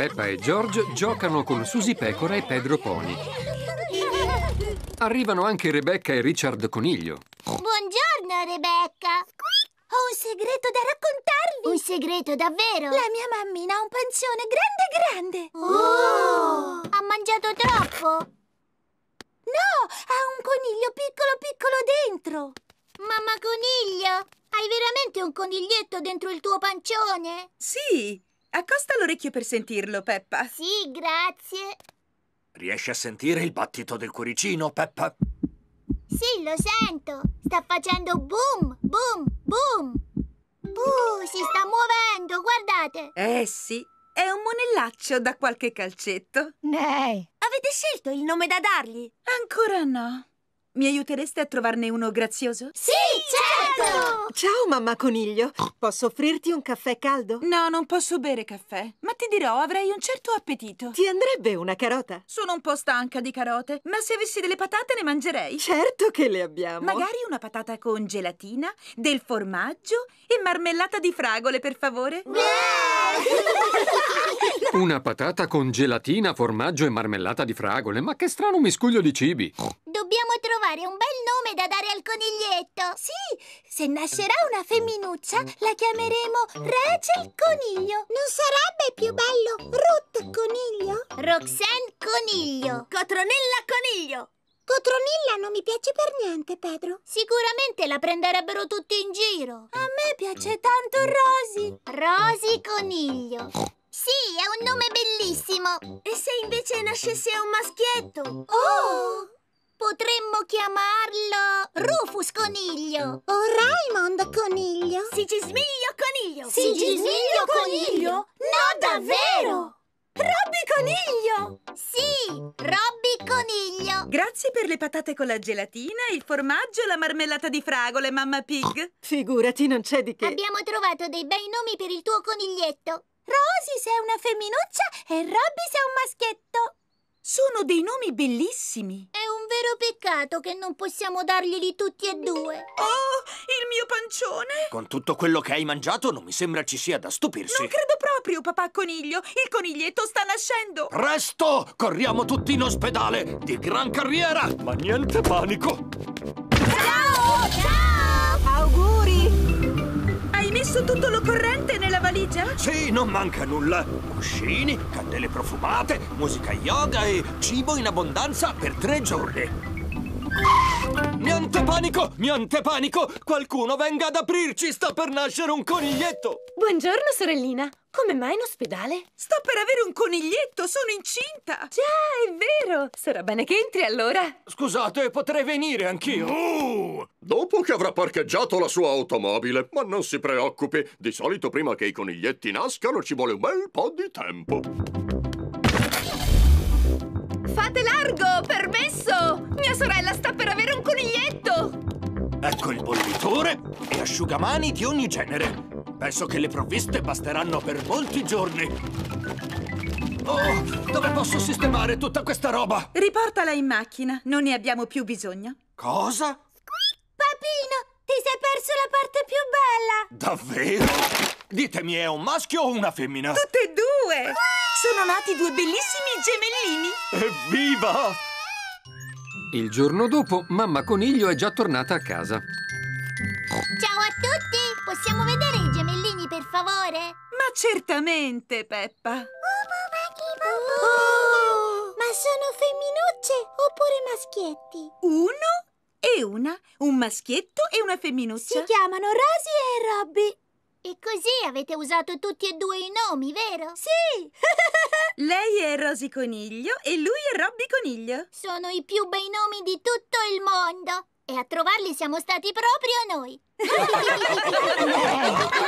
Peppa e George giocano con Susi Pecora e Pedro Pony. Arrivano anche Rebecca e Richard Coniglio. Buongiorno, Rebecca. Ho un segreto da raccontarvi. Un segreto, davvero? La mia mammina ha un pancione grande grande. Oh! Ha mangiato troppo? No, ha un coniglio piccolo piccolo dentro. Mamma coniglio, hai veramente un coniglietto dentro il tuo pancione? Sì, accosta l'orecchio per sentirlo, Peppa. Sì, grazie. Riesci a sentire il battito del cuoricino, Peppa? Sì, lo sento. Sta facendo boom, boom, boom. Uh, si sta muovendo, guardate. Eh sì, è un monellaccio da qualche calcetto. Nei. Avete scelto il nome da dargli? Ancora no. Mi aiutereste a trovarne uno grazioso? Sì, certo! Ciao, mamma coniglio. Posso offrirti un caffè caldo? No, non posso bere caffè. Ma ti dirò, avrei un certo appetito. Ti andrebbe una carota? Sono un po' stanca di carote, ma se avessi delle patate ne mangerei. Certo che le abbiamo. Magari una patata con gelatina, del formaggio e marmellata di fragole, per favore. Una patata con gelatina, formaggio e marmellata di fragole. Ma che strano miscuglio di cibi. Dobbiamo trovare un bel nome da dare al coniglietto. Sì, se nascerà una femminuccia la chiameremo Rachel Coniglio. Non sarebbe più bello Ruth Coniglio? Roxanne Coniglio. Cotronella Coniglio. Cotronilla non mi piace per niente, Pedro. Sicuramente la prenderebbero tutti in giro. A me piace tanto Rosy. Rosy Coniglio. Sì, è un nome bellissimo. E se invece nascesse un maschietto? Oh! Potremmo chiamarlo Rufus Coniglio. O Raymond Coniglio. Sigismiglio Coniglio. Sigismiglio Coniglio? No, davvero! Robby Coniglio! Sì, Robby Coniglio. Grazie per le patate con la gelatina, il formaggio e la marmellata di fragole, mamma Pig. Figurati, non c'è di che. Abbiamo trovato dei bei nomi per il tuo coniglietto. Rosy se è una femminuccia e Robby se è un maschietto. Sono dei nomi bellissimi. Un vero peccato che non possiamo darglieli tutti e due. Oh, il mio pancione! Con tutto quello che hai mangiato non mi sembra ci sia da stupirsi. Non credo proprio, papà coniglio. Il coniglietto sta nascendo. Presto! Corriamo tutti in ospedale! Di gran carriera! Ma niente panico! Messo tutto l'occorrente nella valigia? Sì, non manca nulla. Cuscini, candele profumate, musica yoga e cibo in abbondanza per tre giorni. Niente panico, niente panico! Qualcuno venga ad aprirci, sta per nascere un coniglietto! Buongiorno, sorellina. Come mai in ospedale? Sto per avere un coniglietto, sono incinta! Già, è vero. Sarà bene che entri allora. Scusate, potrei venire anch'io? Oh, dopo che avrà parcheggiato la sua automobile. Ma non si preoccupi, di solito prima che i coniglietti nascano ci vuole un bel po' di tempo. Fate largo, permesso! Mia sorella sta per avere un coniglietto! Ecco il bollitore e asciugamani di ogni genere. Penso che le provviste basteranno per molti giorni. Oh, dove posso sistemare tutta questa roba? Riportala in macchina, non ne abbiamo più bisogno. Cosa? Perso la parte più bella. Davvero? Ditemi, è un maschio o una femmina? Tutte e due! Sono nati due bellissimi gemellini. Evviva! Il giorno dopo, mamma coniglio è già tornata a casa. Ciao a tutti! Possiamo vedere i gemellini, per favore? Ma certamente, Peppa. Oh, ma sono femminucce oppure maschietti? Uno e una, un maschietto e una femminuccia. Si chiamano Rosy e Robby. E così avete usato tutti e due i nomi, vero? Sì! Lei è Rosy Coniglio e lui è Robby Coniglio. Sono i più bei nomi di tutto il mondo. E a trovarli siamo stati proprio noi.